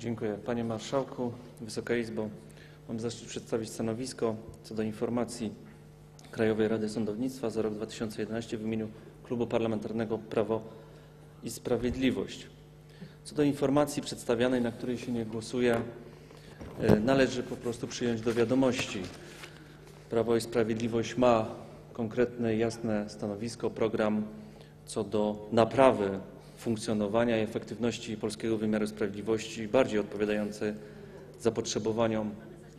Dziękuję. Panie Marszałku, Wysoka Izbo, mam zaszczyt przedstawić stanowisko co do informacji Krajowej Rady Sądownictwa za rok 2011 w imieniu Klubu Parlamentarnego Prawo i Sprawiedliwość. Co do informacji przedstawianej, na której się nie głosuje, e, należy po prostu przyjąć do wiadomości. Prawo i Sprawiedliwość ma konkretne, jasne stanowisko, program co do naprawy funkcjonowania i efektywności polskiego wymiaru sprawiedliwości, bardziej odpowiadający zapotrzebowaniom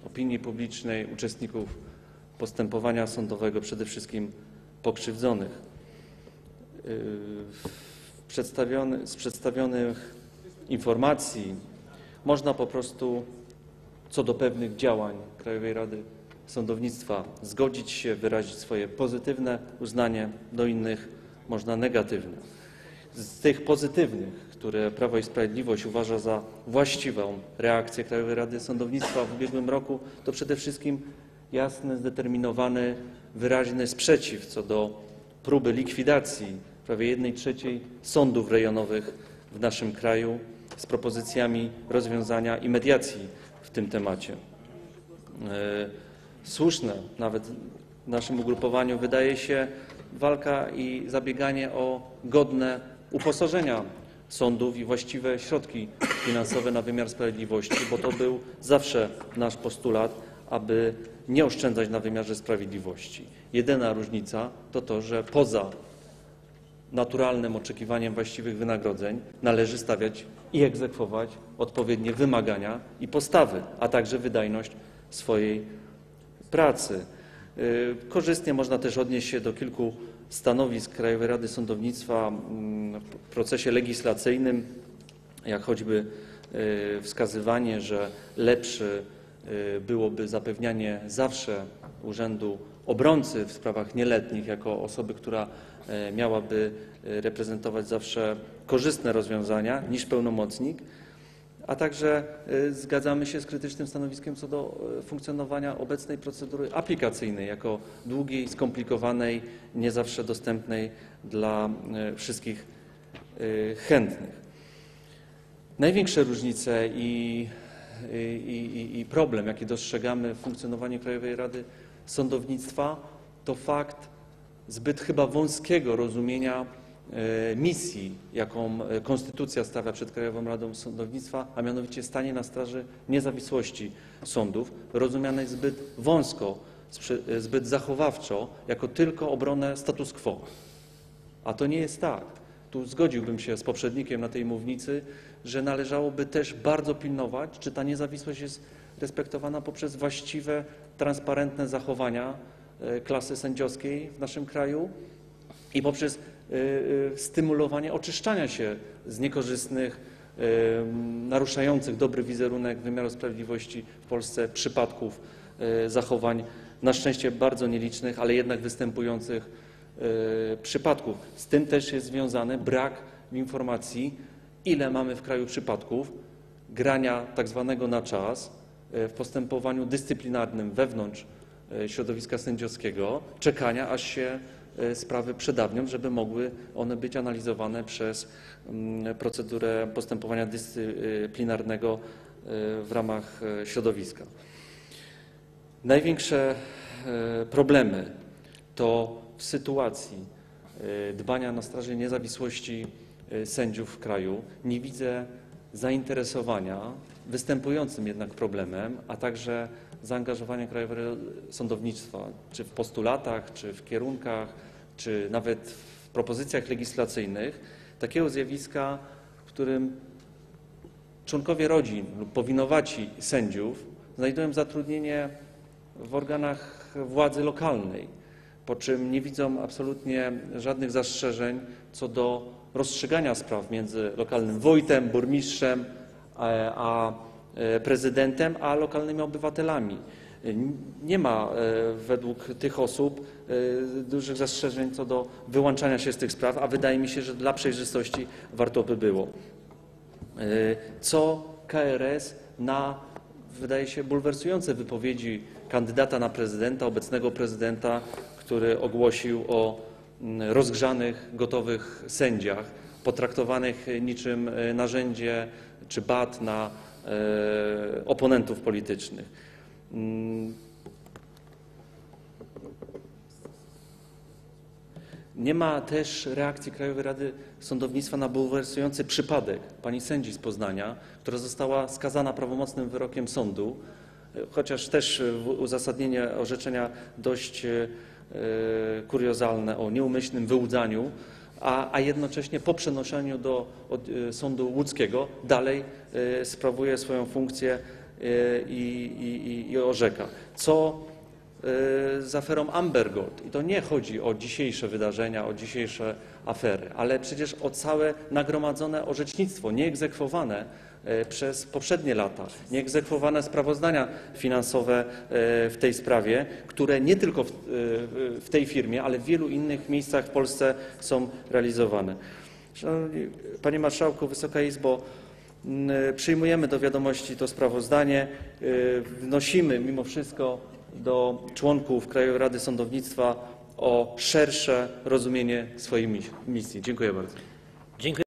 opinii publicznej, uczestników postępowania sądowego, przede wszystkim pokrzywdzonych. Yy, przedstawiony, z przedstawionych informacji można po prostu co do pewnych działań Krajowej Rady Sądownictwa zgodzić się, wyrazić swoje pozytywne uznanie, do innych można negatywne. Z tych pozytywnych, które Prawo i Sprawiedliwość uważa za właściwą reakcję Krajowej Rady Sądownictwa w ubiegłym roku, to przede wszystkim jasny, zdeterminowany, wyraźny sprzeciw co do próby likwidacji prawie 1/3 sądów rejonowych w naszym kraju z propozycjami rozwiązania i mediacji w tym temacie. E, Słuszne nawet w naszym ugrupowaniu wydaje się walka i zabieganie o godne uposażenia sądów i właściwe środki finansowe na wymiar sprawiedliwości, bo to był zawsze nasz postulat, aby nie oszczędzać na wymiarze sprawiedliwości. Jedyna różnica to to, że poza naturalnym oczekiwaniem właściwych wynagrodzeń należy stawiać i egzekwować odpowiednie wymagania i postawy, a także wydajność swojej pracy. Y, Korzystnie można też odnieść się do kilku stanowisk Krajowej Rady Sądownictwa mm, w procesie legislacyjnym, jak choćby y, wskazywanie, że lepszy y, byłoby zapewnianie zawsze urzędu obrońcy w sprawach nieletnich jako osoby, która e, miałaby e, reprezentować zawsze korzystne rozwiązania niż pełnomocnik, a także e, zgadzamy się z krytycznym stanowiskiem co do e, funkcjonowania obecnej procedury aplikacyjnej jako długiej, skomplikowanej, nie zawsze dostępnej dla e, wszystkich chętnych. Największe różnice i, i, i, problem, jaki dostrzegamy w funkcjonowaniu Krajowej Rady Sądownictwa, to fakt zbyt chyba wąskiego rozumienia misji, jaką e, Konstytucja stawia przed Krajową Radą Sądownictwa, a mianowicie stanie na straży niezawisłości sądów, rozumianej zbyt wąsko, e, zbyt zachowawczo, jako tylko obronę status quo. A to nie jest tak. Tu zgodziłbym się z poprzednikiem na tej mównicy, że należałoby też bardzo pilnować, czy ta niezawisłość jest respektowana poprzez właściwe, transparentne zachowania e, klasy sędziowskiej w naszym kraju i poprzez e, e, stymulowanie oczyszczania się z niekorzystnych, e, naruszających dobry wizerunek wymiaru sprawiedliwości w Polsce przypadków zachowań, na szczęście bardzo nielicznych, ale jednak występujących przypadków. Z tym też jest związany brak informacji, ile mamy w kraju przypadków grania tak zwanego na czas w postępowaniu dyscyplinarnym wewnątrz środowiska sędziowskiego, czekania aż się sprawy przedawnią, żeby mogły one być analizowane przez mm, procedurę postępowania dyscyplinarnego e, w ramach e, środowiska. Największe e, problemy to w sytuacji e, dbania na straży niezawisłości e, sędziów w kraju nie widzę zainteresowania występującym jednak problemem, a także zaangażowania Krajowej Rady Sądownictwa, czy w postulatach, czy w kierunkach, czy nawet w propozycjach legislacyjnych takiego zjawiska, w którym członkowie rodzin lub powinowaci sędziów znajdują zatrudnienie w organach władzy lokalnej, po czym nie widzą absolutnie żadnych zastrzeżeń co do rozstrzygania spraw między lokalnym wójtem, burmistrzem, e, a prezydentem, a lokalnymi obywatelami. N- Nie ma e, według tych osób e, dużych zastrzeżeń co do wyłączania się z tych spraw, a wydaje mi się, że dla przejrzystości warto by było. E, co KRS na, wydaje się, bulwersujące wypowiedzi kandydata na prezydenta, obecnego prezydenta, który ogłosił o rozgrzanych, gotowych sędziach, potraktowanych niczym e, narzędzie czy bat na e, oponentów politycznych. Mm, Nie ma też reakcji Krajowej Rady Sądownictwa na bulwersujący przypadek pani sędzi z Poznania, która została skazana prawomocnym wyrokiem sądu, e, chociaż też e, uzasadnienie orzeczenia dość e, kuriozalne o nieumyślnym wyłudzaniu, a, a jednocześnie po przenoszeniu do od, e, sądu łódzkiego dalej e, sprawuje swoją funkcję e, i, i, orzeka. Co y, z aferą Amber. I to nie chodzi o dzisiejsze wydarzenia, o dzisiejsze afery, ale przecież o całe nagromadzone orzecznictwo, nieegzekwowane y, przez poprzednie lata, nieegzekwowane sprawozdania finansowe y, w tej sprawie, które nie tylko w, y, w tej firmie, ale w wielu innych miejscach w Polsce są realizowane. Szanowni Panie Marszałku, Wysoka Izbo, przyjmujemy do wiadomości to sprawozdanie. Wnosimy mimo wszystko do członków Krajowej Rady Sądownictwa o szersze rozumienie swojej mis- misji. Dziękuję bardzo. Dziękuję.